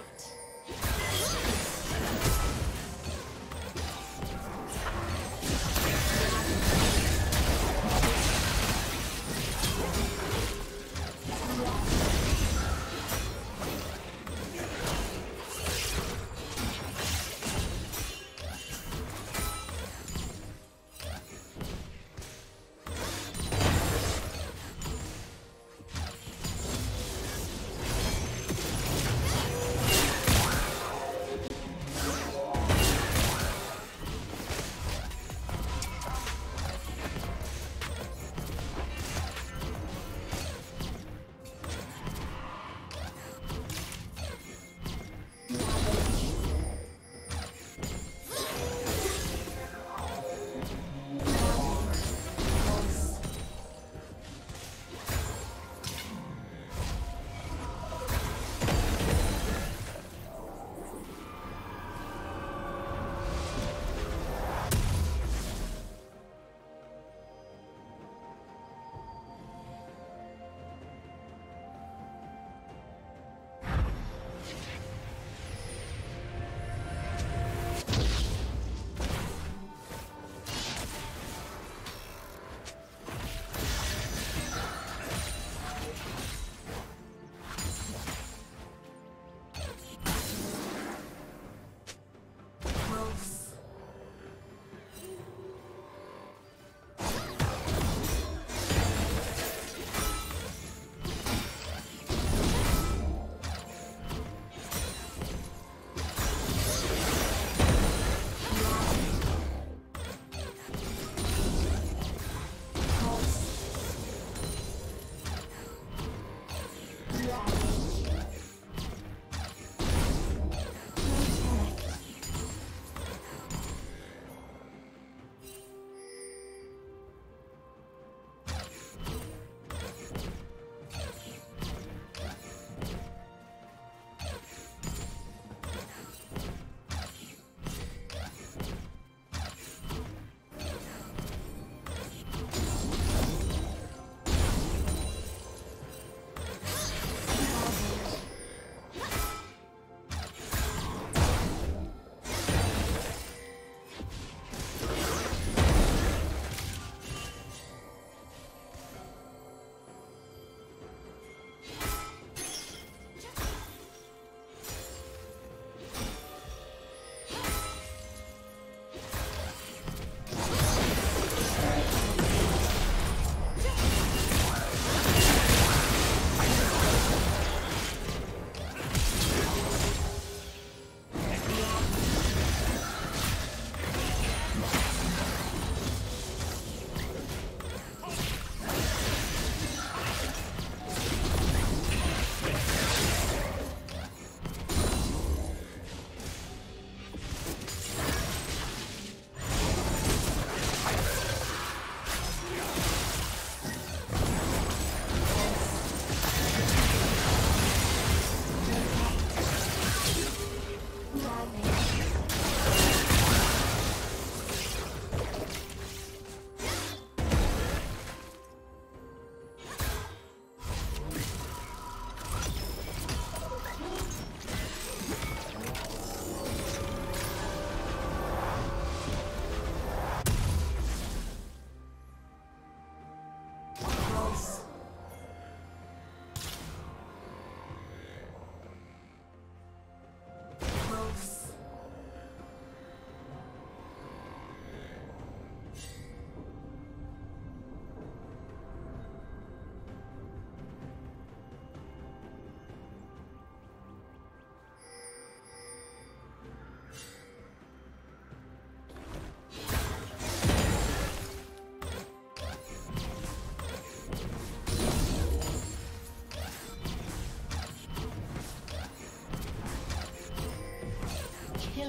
out.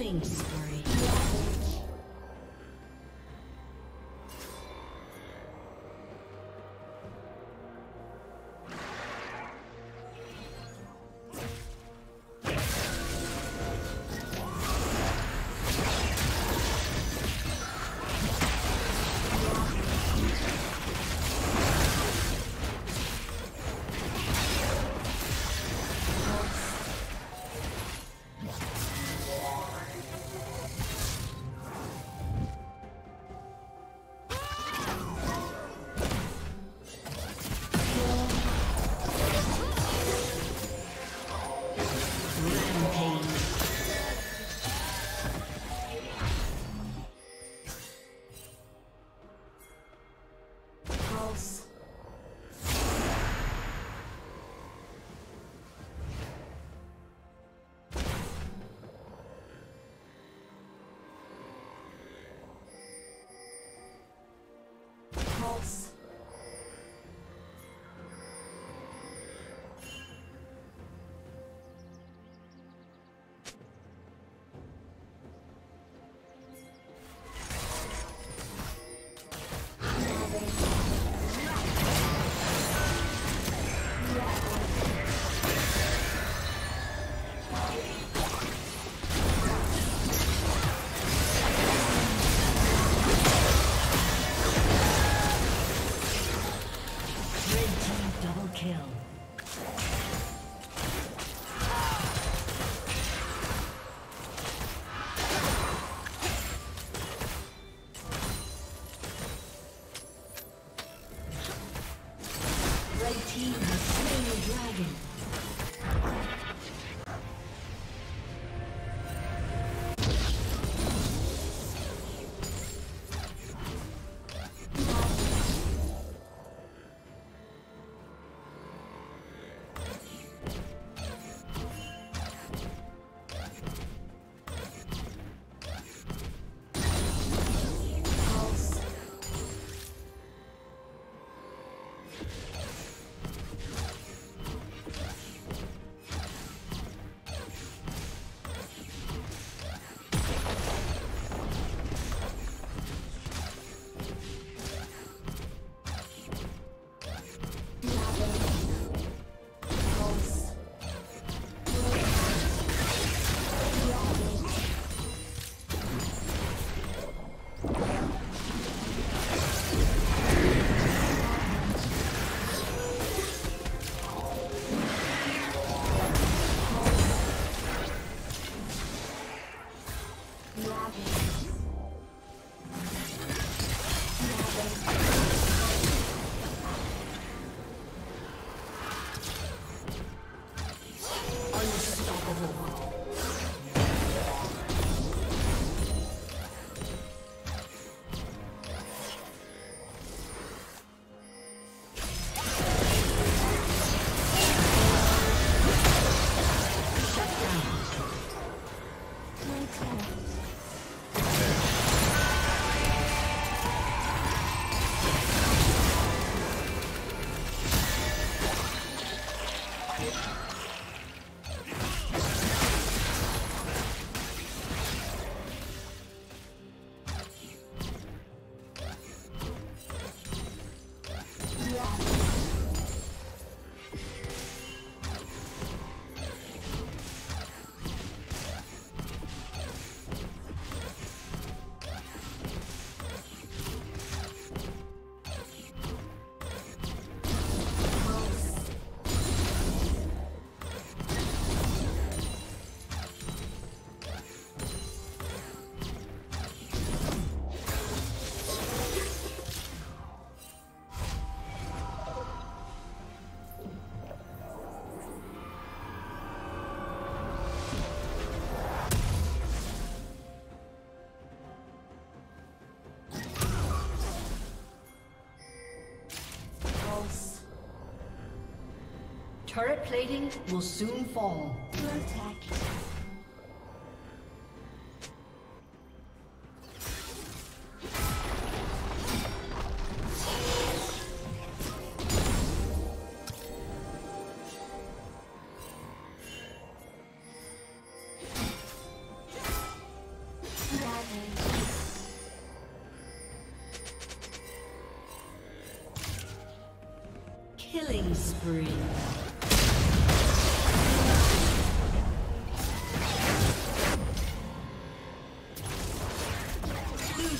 Killing spree. Pulse. Yeah. Turret plating will soon fall. Protect.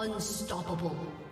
Unstoppable.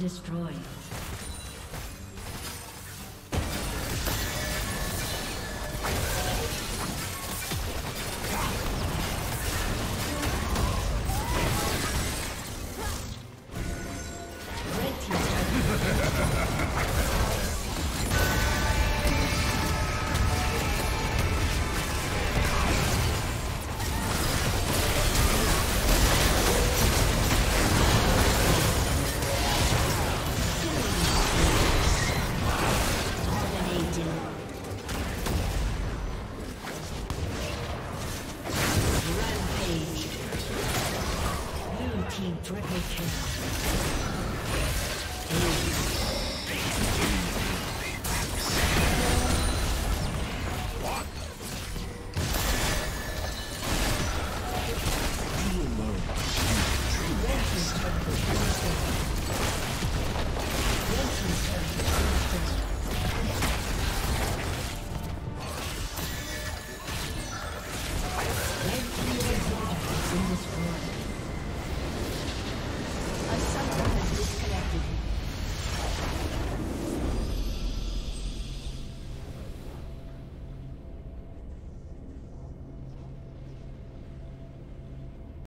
Destroyed.